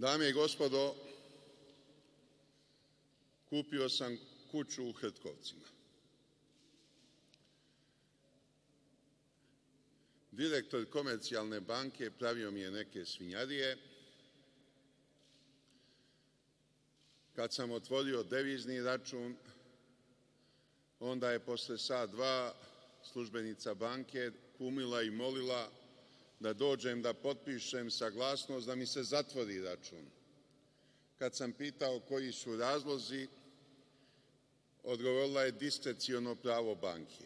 Dame i gospodo, kupio sam kuću u Hrtkovcima. Direktor Komercijalne banke pravio mi je neke svinjarije. Kad sam otvorio devizni račun, onda je posle sat, dva službenica banke kumila i molila da dođem da potpišem saglasnost da mi se zatvori račun. Kad sam pitao koji su razlozi, odgovorila je diskreciono pravo banke.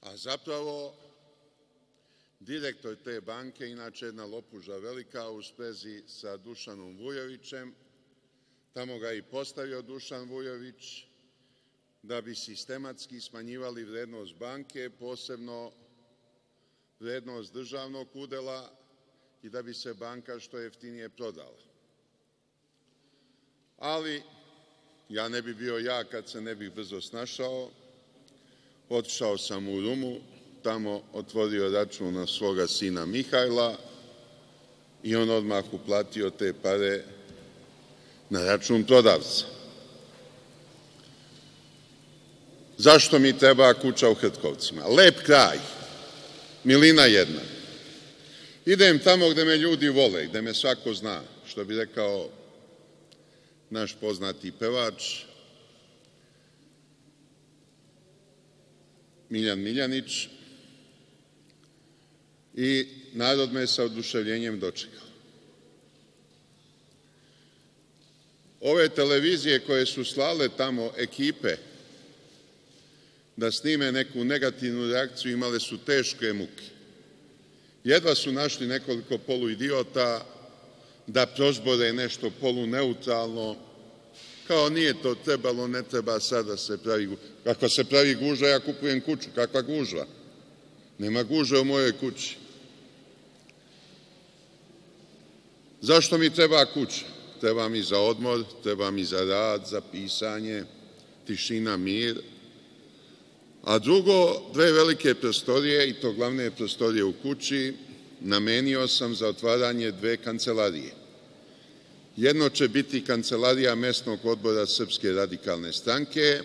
A zapravo direktor te banke, inače jedna lopuža velika u sprezi sa Dušanom Vujovićem, tamo ga i postavio Dušan Vujović, da bi sistematski smanjivali vrednost banke, posebno vrednost državnog udela i da bi se banka što jeftinije prodala. Ali, ja ne bih bio ja kad se ne bih brzo snašao. Otišao sam u Rumu, tamo otvorio račun na svoga sina Mihajla i on odmah uplatio te pare na račun prodavca. Zašto mi treba kuća u Hrtkovcima? Lep kraj, milina jedna. Idem tamo gde me ljudi vole, gde me svako zna, što bi rekao naš poznati pevač Miljan Miljanić i narod me sa oduševljenjem dočekao. Ove televizije koje su slale tamo ekipe da snime neku negativnu reakciju imale su teške muke. Jedva su našli nekoliko poluidiota da prozbore nešto poluneutralno, kao nije to trebalo, ne treba sada da se pravi gužva. Kakva se pravi gužva, ja kupujem kuću, kakva gužva? Nema gužve u mojoj kući. Zašto mi treba kuća? Treba mi za odmor, treba mi za rad, za pisanje, tišina, mir. A drugo, dve velike prostorije, i to glavne prostorije u kući, namenio sam za otvaranje dve kancelarije. Jedno će biti kancelarija mesnog odbora Srpske radikalne stranke,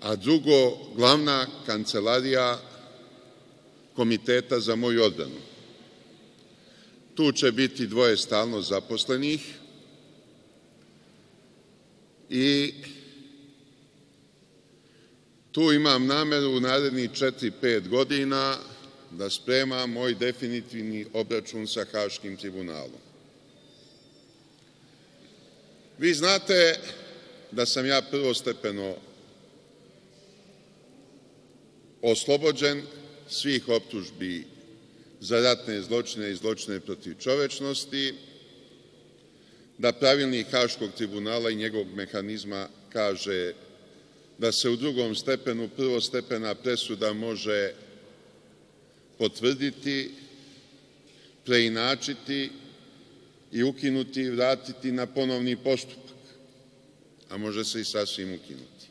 a drugo glavna kancelarija Komiteta za moju odbranu. Tu će biti dvoje stalno zaposlenih i tu imam nameru u narednih 4-5 godina da spremam moj definitivni obračun sa Haškim tribunalom. Vi znate da sam ja prvostepeno oslobođen svih optužbi za ratne zločine i zločine protiv čovečnosti, da pravilnik Haškog tribunala i njegovog mehanizma kaže da se u drugom stepenu prvostepena presuda može potvrditi, preinačiti i ukinuti i vratiti na ponovni postupak, a može se i sasvim ukinuti.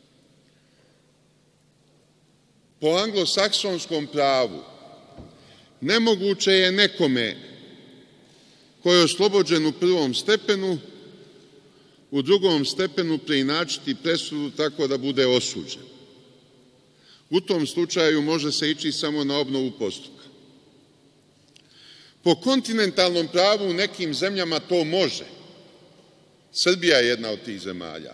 Po anglosaksonskom pravu nemoguće je nekome ko je oslobođen u prvom stepenu u drugom stepenu preinačiti presudu tako da bude osuđen. U tom slučaju može se ići samo na obnovu postupka. Po kontinentalnom pravu u nekim zemljama to može. Srbija je jedna od tih zemalja.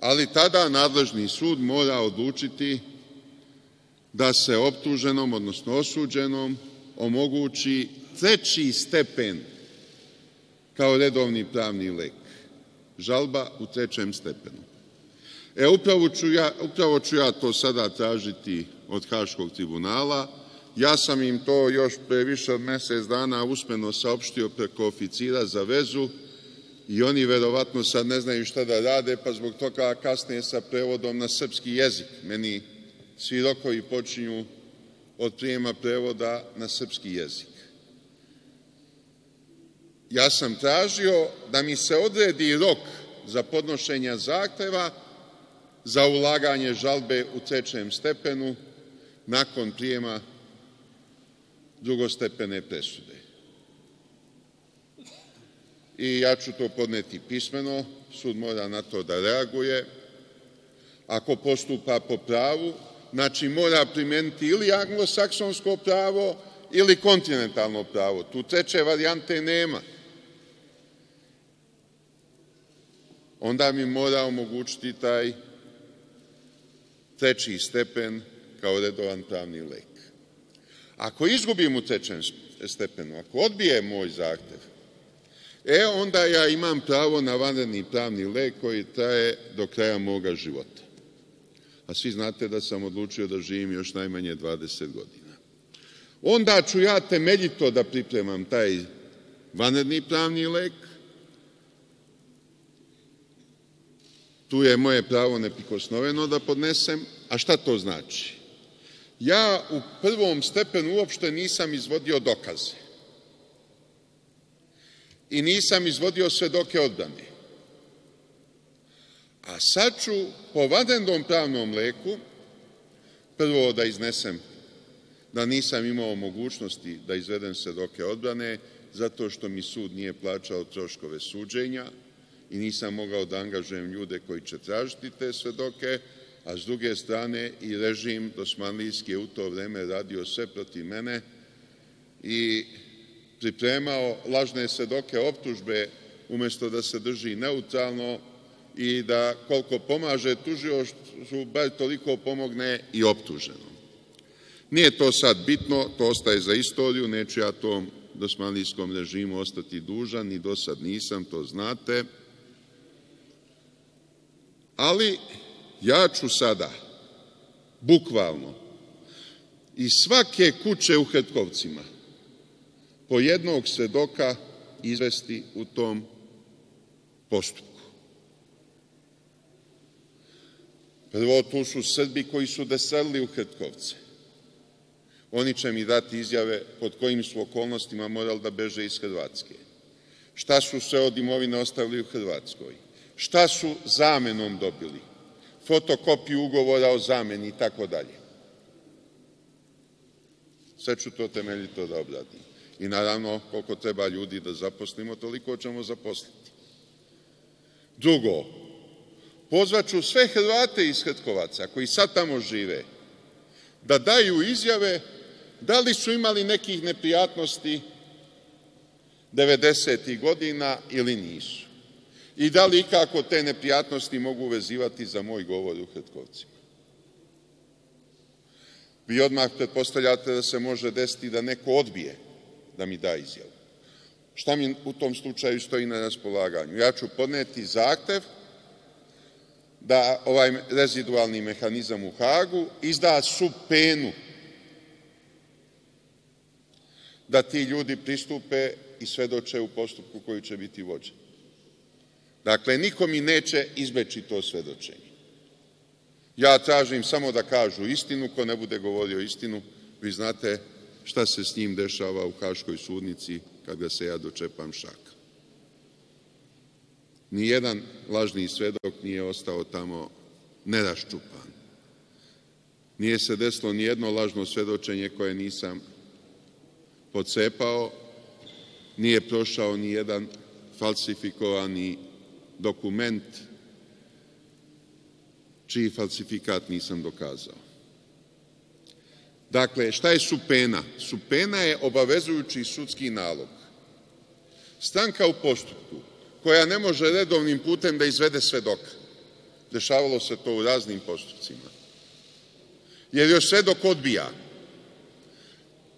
Ali tada nadležni sud mora odlučiti da se optuženom, odnosno osuđenom, omogući treći stepen kao redovni pravni lek. Žalba u trećem stepenu. E, upravo ću ja, upravo ću ja to sada tražiti od Haškog tribunala. Ja sam im to još pre više od mesec dana usmeno saopštio preko oficira za vezu i oni verovatno sad ne znaju šta da rade, pa zbog toga kasnije sa prevodom na srpski jezik. Meni svi rokovi počinju od prijema prevoda na srpski jezik. Ja sam tražio da mi se odredi rok za podnošenje zahteva za ulaganje žalbe u trećem stepenu nakon prijema drugostepene presude. i ja ću to podneti pismeno, sud mora na to da reaguje. Ako postupa po pravu, znači mora primeniti ili anglosaksonsko pravo ili kontinentalno pravo. Tu treće varijante nema. Onda mi mora omogućiti taj treći stepen kao redovan pravni lek. Ako izgubim u trećem stepenu, ako odbije moj zahtev, e onda ja imam pravo na vanredni pravni lek koji traje do kraja moga života. A svi znate da sam odlučio da živim još najmanje 20 godina. Onda ću ja temeljito da pripremam taj vanredni pravni lek, tu je moje pravo neprikosnoveno da podnesem, a šta to znači? Ja u prvom stepenu uopšte nisam izvodio dokaze i nisam izvodio svedoke odbrane. A sad ću po vanrednom pravnom leku prvo da iznesem da nisam imao mogućnosti da izvedem svedoke odbrane zato što mi sud nije plaćao troškove suđenja i nisam mogao da angažujem ljude koji će tražiti te svedoke, a s druge strane i režim dosmanlijski je u to vreme radio sve protiv mene i pripremao lažne svedoke optužbe umesto da se drži neutralno i da koliko pomaže tužioštvu, bar toliko pomogne i optuženom. Nije to sad bitno, to ostaje za istoriju, neću ja tom dosmanlijskom režimu ostati dužan, ni do sad nisam, to znate, ali ja ću sada bukvalno iz svake kuće u Hetkovcima po jednog svedoka izvesti u tom postupku. Prvo, tu su Srbi koji su deselili u Hetkovce. Oni će mi dati izjave pod kojim su okolnostima morali da beže iz Hrvatske. Šta su sve od imovine ostavili u Hrvatskoj? Šta su zamenom dobili? Fotokopiju ugovora o zameni i tako dalje. Sve ću to temeljito da obradim. I naravno, koliko treba ljudi da zaposlimo, toliko ćemo zaposliti. Drugo, pozvaću sve Hrvate iz Hrtkovaca koji sad tamo žive da daju izjave da li su imali nekih neprijatnosti 90. godina ili nisu i da li ikako te neprijatnosti mogu vezivati za moj govor u Hrtkovcima. Vi odmah pretpostavljate da se može desiti da neko odbije da mi da izjavu. Šta mi u tom slučaju stoji na raspolaganju? Ja ću podneti zahtev da ovaj rezidualni mehanizam u Hagu izda subpenu da ti ljudi pristupe i svedoče u postupku koji će biti vođen. Dakle, niko mi neće izbeći to svedočenje. Ja tražim samo da kažu istinu, ko ne bude govorio istinu, vi znate šta se s njim dešava u Haškoj sudnici kad ga se ja dočepam šaka. Nijedan lažni svedok nije ostao tamo neraščupan. Nije se desilo nijedno lažno svedočenje koje nisam pocepao, nije prošao ni jedan falsifikovani dokument čiji falsifikat nisam dokazao. Dakle, šta je supena? Supena je obavezujući sudski nalog. Stranka u postupku koja ne može redovnim putem da izvede svedoka, dešavalo se to u raznim postupcima, jer još svedok odbija.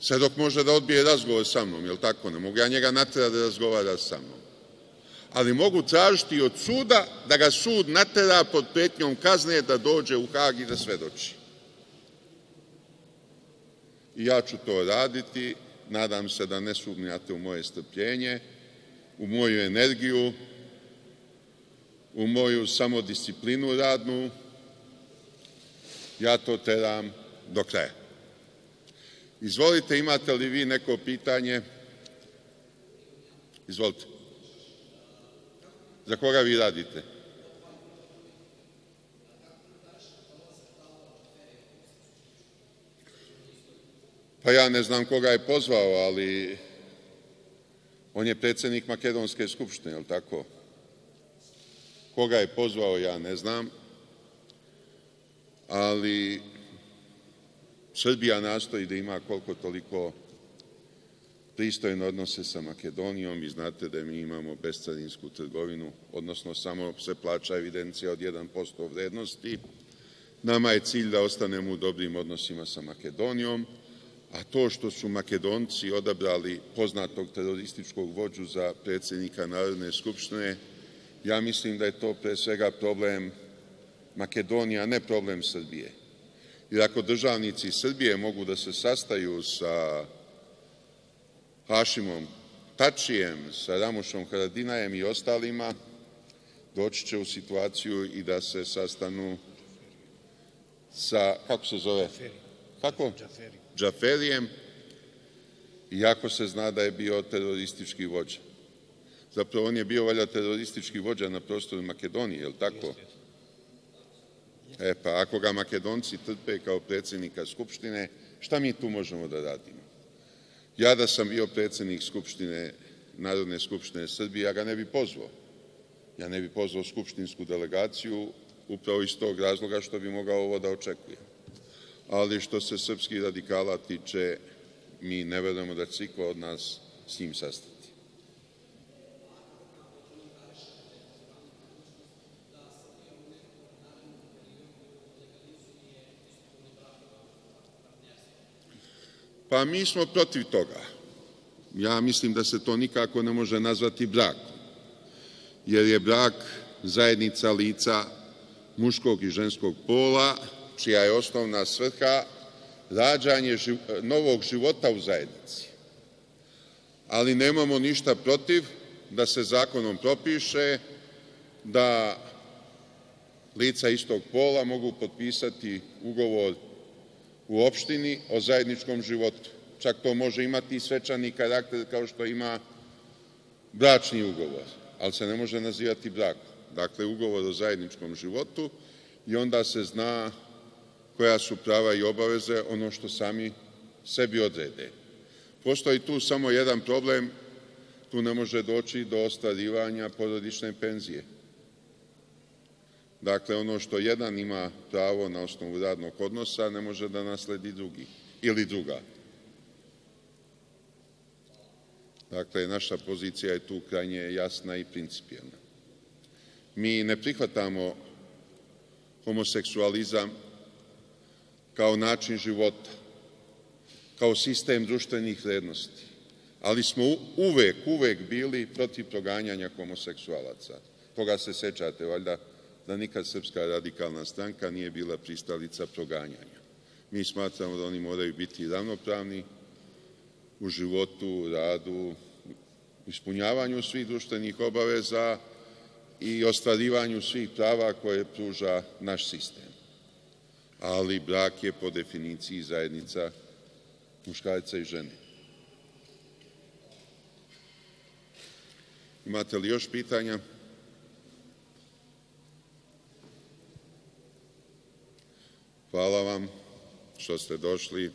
Svedok može da odbije razgovor sa mnom, je li tako? Ne mogu ja njega natera da razgovara sa mnom ali mogu tražiti od suda da ga sud natera pod pretnjom kazne da dođe u Hag i da svedoči. I ja ću to raditi, nadam se da ne sumnjate u moje strpljenje, u moju energiju, u moju samodisciplinu radnu, ja to teram do kraja. Izvolite, imate li vi neko pitanje? Izvolite. Za koga vi radite? Pa ja ne znam koga je pozvao, ali On je predsednik Makedonske skupštine, je li tako? Koga je pozvao, ja ne znam, ali Srbija nastoji da ima koliko toliko pristojne odnose sa Makedonijom i znate da mi imamo bescarinsku trgovinu, odnosno samo se plaća evidencija od 1% vrednosti. Nama je cilj da ostanemo u dobrim odnosima sa Makedonijom, a to što su Makedonci odabrali poznatog terorističkog vođu za predsednika Narodne skupštine, ja mislim da je to pre svega problem Makedonije, a ne problem Srbije. Jer ako državnici Srbije mogu da se sastaju sa Hašimom Tačijem, sa Ramušom Haradinajem i ostalima, doći će u situaciju i da se sastanu sa, kako se zove? Kako? Džaferijem, iako se zna da je bio teroristički vođa. Zapravo, on je bio valjda teroristički vođa na prostoru Makedonije, je li tako? E, pa ako ga Makedonci trpe kao predsednika Skupštine, šta mi tu možemo da radimo? Ja da sam bio predsednik Skupštine, Narodne skupštine Srbije, ja ga ne bi pozvao. Ja ne bi pozvao skupštinsku delegaciju upravo iz tog razloga što bi mogao ovo da očekuje. Ali što se srpskih radikala tiče, mi ne verujemo da iko od nas s njim sastati. Pa mi smo protiv toga. Ja mislim da se to nikako ne može nazvati brakom, jer je brak zajednica lica muškog i ženskog pola, čija je osnovna svrha rađanje novog života u zajednici. Ali nemamo ništa protiv da se zakonom propiše da lica istog pola mogu potpisati ugovor u opštini o zajedničkom životu. Čak to može imati i svečani karakter kao što ima bračni ugovor, ali se ne može nazivati brakom. Dakle, ugovor o zajedničkom životu i onda se zna koja su prava i obaveze, ono što sami sebi odrede. Postoji tu samo jedan problem, tu ne može doći do ostvarivanja porodične penzije. Dakle, ono što jedan ima pravo na osnovu radnog odnosa, ne može da nasledi drugi ili druga. Dakle, naša pozicija je tu krajnje jasna i principijelna. Mi ne prihvatamo homoseksualizam kao način života, kao sistem društvenih vrednosti, ali smo uvek, uvek bili protiv proganjanja homoseksualaca. Toga se sećate, valjda, da nikad Srpska radikalna stranka nije bila pristalica proganjanja. Mi smatramo da oni moraju biti ravnopravni u životu, radu, ispunjavanju svih društvenih obaveza i ostvarivanju svih prava koje pruža naš sistem. Ali brak je po definiciji zajednica muškarca i žene. Imate li još pitanja? Hvala vam što ste došli.